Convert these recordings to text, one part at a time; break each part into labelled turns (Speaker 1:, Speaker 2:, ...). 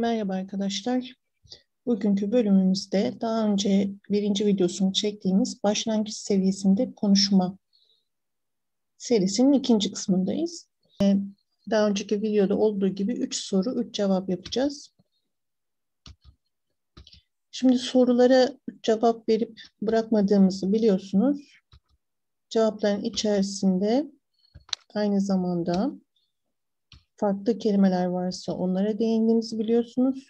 Speaker 1: Merhaba arkadaşlar. Bugünkü bölümümüzde daha önce birinci videosunu çektiğimiz başlangıç seviyesinde konuşma serisinin ikinci kısmındayız. Ee, daha önceki videoda olduğu gibi üç soru, üç cevap yapacağız. Şimdi sorulara cevap verip bırakmadığımızı biliyorsunuz. Cevapların içerisinde aynı zamanda farklı kelimeler varsa onlara değindiğimizi biliyorsunuz.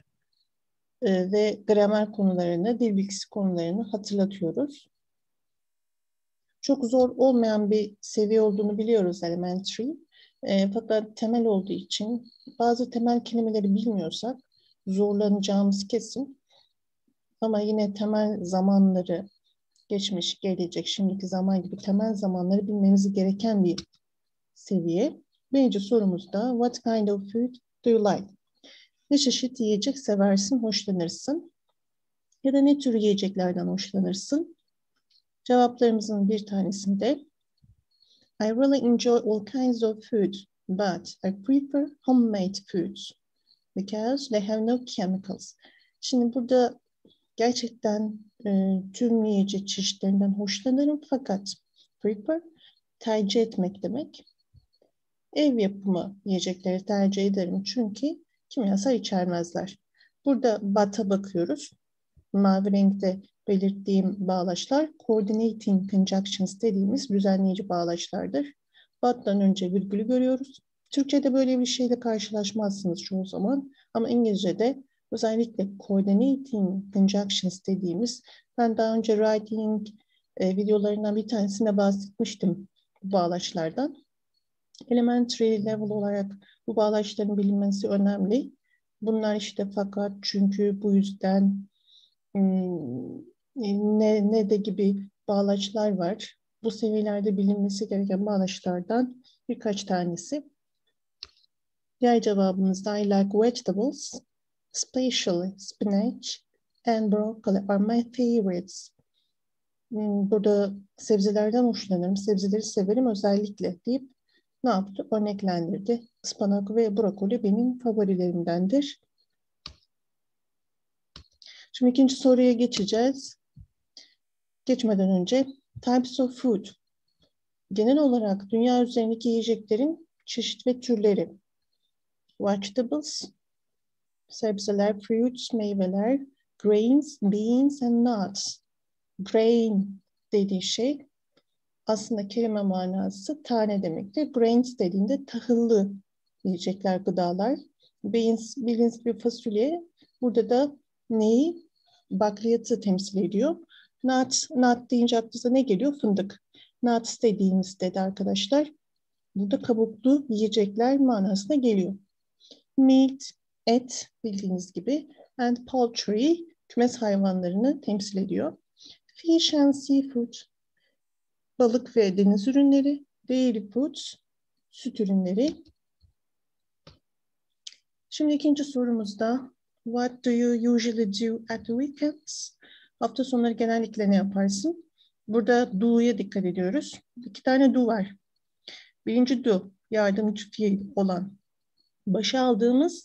Speaker 1: Ee, ve gramer konularını, dil bilgisi konularını hatırlatıyoruz. Çok zor olmayan bir seviye olduğunu biliyoruz elementary. E, fakat temel olduğu için bazı temel kelimeleri bilmiyorsak zorlanacağımız kesin. Ama yine temel zamanları, geçmiş, gelecek, şimdiki zaman gibi temel zamanları bilmemiz gereken bir seviye. Birinci sorumuzda What kind of food do you like? Ne çeşit yiyecek seversin, hoşlanırsın? Ya da ne tür yiyeceklerden hoşlanırsın? Cevaplarımızın bir tanesinde I really enjoy all kinds of food, but I prefer homemade foods because they have no chemicals. Şimdi burada gerçekten e, tüm yiyecek çeşitlerinden hoşlanırım fakat prefer tercih etmek demek. Ev yapımı yiyecekleri tercih ederim çünkü kimyasal içermezler. Burada BAT'a bakıyoruz. Mavi renkte belirttiğim bağlaçlar coordinating conjunctions dediğimiz düzenleyici bağlaçlardır. BAT'tan önce virgülü görüyoruz. Türkçe'de böyle bir şeyle karşılaşmazsınız çoğu zaman ama İngilizce'de özellikle coordinating conjunctions dediğimiz ben daha önce writing e, videolarından bir tanesinde bahsetmiştim bu bağlaçlardan. Elementary level olarak bu bağlaçların bilinmesi önemli. Bunlar işte fakat çünkü bu yüzden hmm, ne, ne de gibi bağlaçlar var. Bu seviyelerde bilinmesi gereken bağlaçlardan birkaç tanesi. Diğer cevabımız da I like vegetables, especially spinach and broccoli are my favorites. Hmm, burada sebzelerden hoşlanırım, sebzeleri severim özellikle deyip ne yaptı? Örneklendirdi. Ispanak ve brokoli benim favorilerimdendir. Şimdi ikinci soruya geçeceğiz. Geçmeden önce types of food. Genel olarak dünya üzerindeki yiyeceklerin çeşit ve türleri. Vegetables, sebzeler, fruits, meyveler, grains, beans and nuts. Grain dediği şey aslında kelime manası tane demektir. Grains dediğinde tahıllı yiyecekler, gıdalar. Beans bildiğiniz bir fasulye. Burada da neyi? Bakliyatı temsil ediyor. Nut, nut deyince aklınıza ne geliyor? Fındık. Nuts dediğimizde de arkadaşlar burada kabuklu yiyecekler manasına geliyor. Meat, et bildiğiniz gibi and poultry kümes hayvanlarını temsil ediyor. Fish and seafood balık ve deniz ürünleri, dairy foods, süt ürünleri. Şimdi ikinci sorumuzda What do you usually do at the weekends? Hafta sonları genellikle ne yaparsın? Burada do'ya dikkat ediyoruz. İki tane do var. Birinci do, yardımcı fiil olan. Başa aldığımız,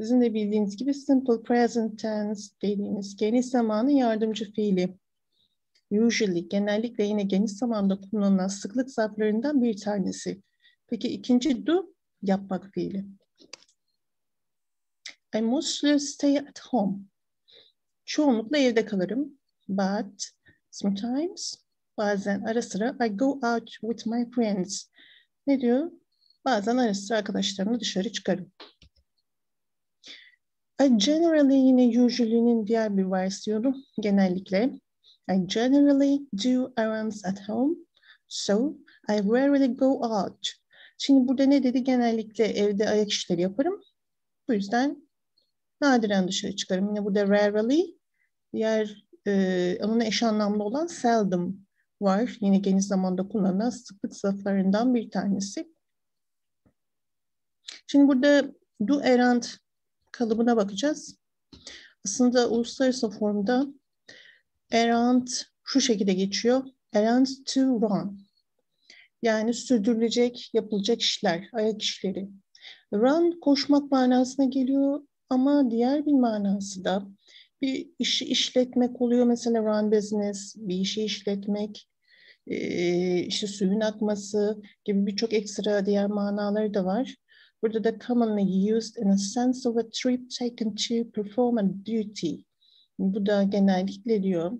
Speaker 1: sizin de bildiğiniz gibi simple present tense dediğimiz geniş zamanın yardımcı fiili usually genellikle yine geniş zamanda kullanılan sıklık zarflarından bir tanesi. Peki ikinci do yapmak fiili. I mostly stay at home. Çoğunlukla evde kalırım. But sometimes bazen ara sıra I go out with my friends. Ne diyor? Bazen ara sıra arkadaşlarımla dışarı çıkarım. I generally yine usually'nin diğer bir versiyonu genellikle I generally do errands at home, so I rarely go out. Şimdi burada ne dedi? Genellikle evde ayak işleri yaparım. Bu yüzden nadiren dışarı çıkarım. Yine burada rarely, diğer e, onunla eş anlamlı olan seldom var. Yine geniş zamanda kullanılan sıklık zarflarından bir tanesi. Şimdi burada do errand kalıbına bakacağız. Aslında uluslararası formda Around şu şekilde geçiyor. Around to run. Yani sürdürülecek, yapılacak işler, ayak işleri. Run koşmak manasına geliyor Ama diğer bir manası da bir işi işletmek oluyor. Mesela run business, bir işi işletmek, işte suyun akması gibi birçok ekstra diğer manaları da var. Burada da commonly used in a sense of a trip taken to perform a duty. Bu da genellikle diyor.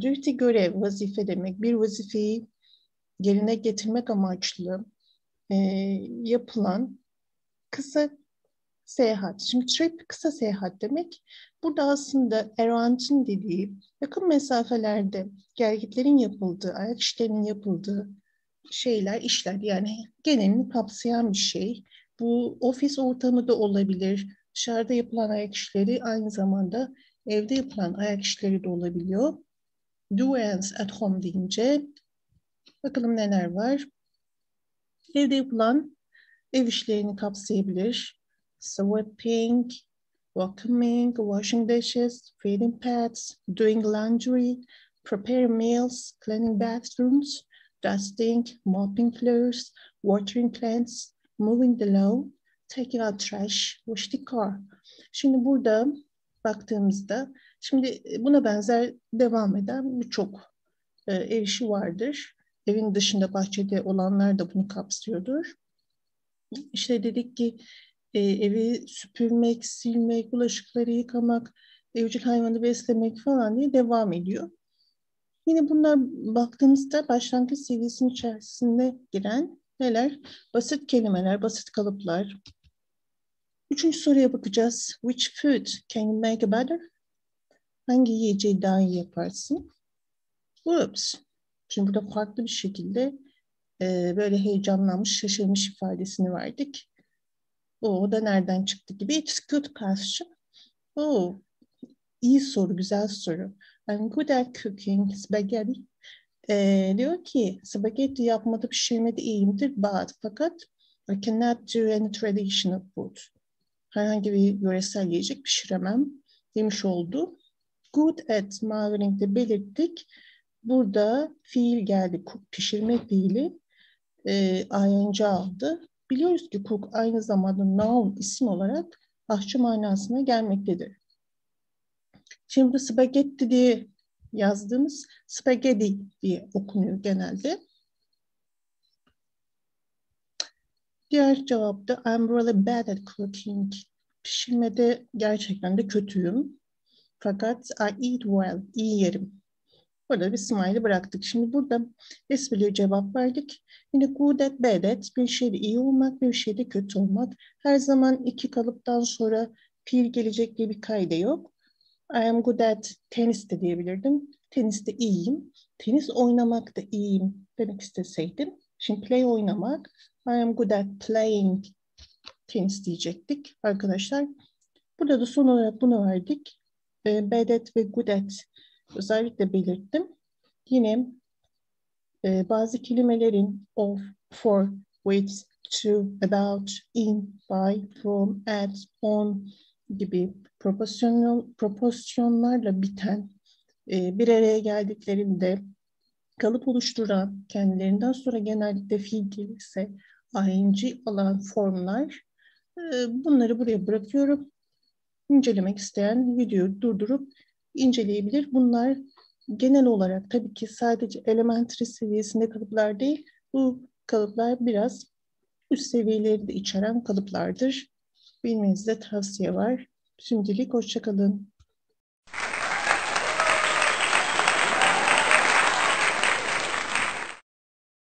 Speaker 1: Duty görev, vazife demek. Bir vazifeyi yerine getirmek amaçlı e, yapılan kısa seyahat. Şimdi trip kısa seyahat demek. Burada aslında Erant'ın dediği yakın mesafelerde gergitlerin yapıldığı, ayak işlerinin yapıldığı şeyler, işler yani genelini kapsayan bir şey. Bu ofis ortamı da olabilir. Dışarıda yapılan ayak işleri aynı zamanda evde yapılan ayak işleri de olabiliyor. Doings at home deyince bakalım neler var. Evde yapılan ev işlerini kapsayabilir. Sweeping, welcoming, washing dishes, feeding pets, doing laundry, preparing meals, cleaning bathrooms, dusting, mopping floors, watering plants, moving the lawn, taking out trash, wash the car. Şimdi burada baktığımızda, şimdi buna benzer devam eden birçok e, ev işi vardır. Evin dışında bahçede olanlar da bunu kapsıyordur. İşte dedik ki e, evi süpürmek, silmek, bulaşıkları yıkamak, evcil hayvanı beslemek falan diye devam ediyor. Yine bunlar baktığımızda başlangıç seviyesinin içerisinde giren neler? Basit kelimeler, basit kalıplar. Üçüncü soruya bakacağız. Which food can you make better? Hangi yiyeceği daha iyi yaparsın? Oops. Şimdi burada farklı bir şekilde e, böyle heyecanlanmış, şaşırmış ifadesini verdik. O da nereden çıktı gibi. It's good question. Oh, iyi soru, güzel soru. I'm good at cooking spaghetti. Ee, diyor ki spagetti yapmada pişirmede iyiyimdir but fakat I cannot do any traditional food. Herhangi bir yöresel yiyecek pişiremem demiş oldu. Good at mavi renkte belirttik. Burada fiil geldi. Cook pişirme fiili e, ing aldı. Biliyoruz ki cook aynı zamanda noun isim olarak aşçı manasına gelmektedir. Şimdi spagetti diye yazdığımız spaghetti diye okunuyor genelde. Diğer cevap da I'm really bad at cooking. Pişirmede gerçekten de kötüyüm. Fakat I eat well, iyi yerim. Burada bir smiley bıraktık. Şimdi burada esprili cevap verdik. Yine good at, bad at, bir şeyde iyi olmak, bir şeyde kötü olmak. Her zaman iki kalıptan sonra fiil gelecek diye bir kayda yok. I am good at tenis de diyebilirdim. Teniste iyiyim. Tenis oynamak da iyiyim demek isteseydim. Şimdi play oynamak. I am good at playing tenis diyecektik arkadaşlar. Burada da son olarak bunu verdik. E, bad at ve good at özellikle belirttim. Yine e, bazı kelimelerin of, for, with, to, about, in, by, from, at, on gibi proporsiyonlarla biten e, bir araya geldiklerinde kalıp oluşturan kendilerinden sonra genellikle fiil gelirse ing alan formlar e, bunları buraya bırakıyorum. İncelemek isteyen videoyu durdurup inceleyebilir. Bunlar genel olarak tabii ki sadece elementary seviyesinde kalıplar değil, bu kalıplar biraz üst seviyeleri de içeren kalıplardır. Bilmenizde tavsiye var. Şimdilik hoşçakalın.